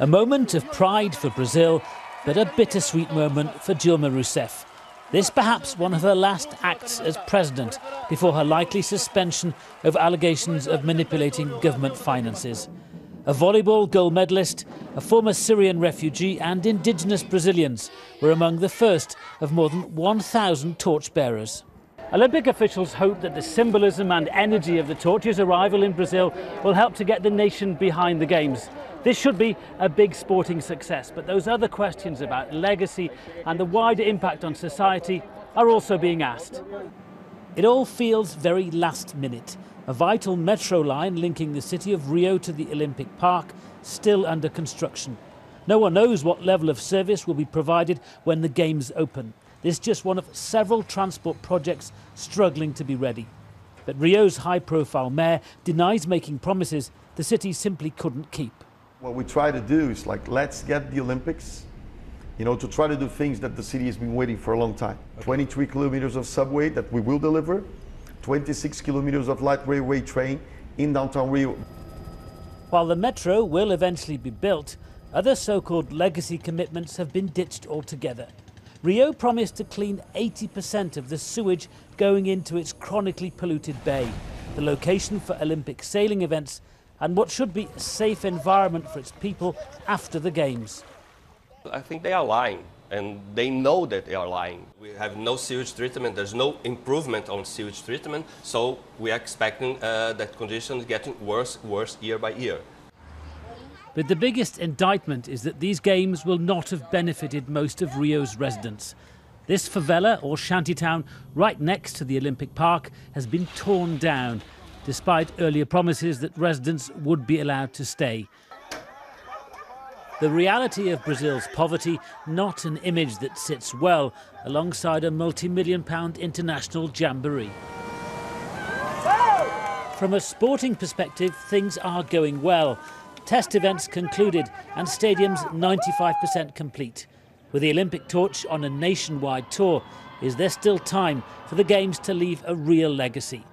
A moment of pride for Brazil, but a bittersweet moment for Dilma Rousseff. This perhaps one of her last acts as president before her likely suspension over allegations of manipulating government finances. A volleyball gold medalist, a former Syrian refugee, and indigenous Brazilians were among the first of more than 1,000 torchbearers. Olympic officials hope that the symbolism and energy of the torch's arrival in Brazil will help to get the nation behind the Games. This should be a big sporting success, but those other questions about legacy and the wider impact on society are also being asked. It all feels very last minute. A vital metro line linking the city of Rio to the Olympic Park still under construction. No one knows what level of service will be provided when the Games open. This is just one of several transport projects struggling to be ready. But Rio's high profile mayor denies making promises the city simply couldn't keep. What we try to do is like, let's get the Olympics, you know, to try to do things that the city has been waiting for a long time. Okay. 23 kilometers of subway that we will deliver, 26 kilometers of light railway train in downtown Rio. While the metro will eventually be built, other so-called legacy commitments have been ditched altogether. Rio promised to clean 80% of the sewage going into its chronically polluted bay, the location for Olympic sailing events, and what should be a safe environment for its people after the Games. I think they are lying, and they know that they are lying. We have no sewage treatment, there's no improvement on sewage treatment, so we are expecting uh, that conditions getting worse, worse year by year. But the biggest indictment is that these games will not have benefited most of Rio's residents. This favela or shantytown right next to the Olympic Park has been torn down, despite earlier promises that residents would be allowed to stay. The reality of Brazil's poverty, not an image that sits well alongside a multi-million pound international jamboree. From a sporting perspective, things are going well. Test events concluded and stadiums 95% complete. With the Olympic torch on a nationwide tour, is there still time for the Games to leave a real legacy?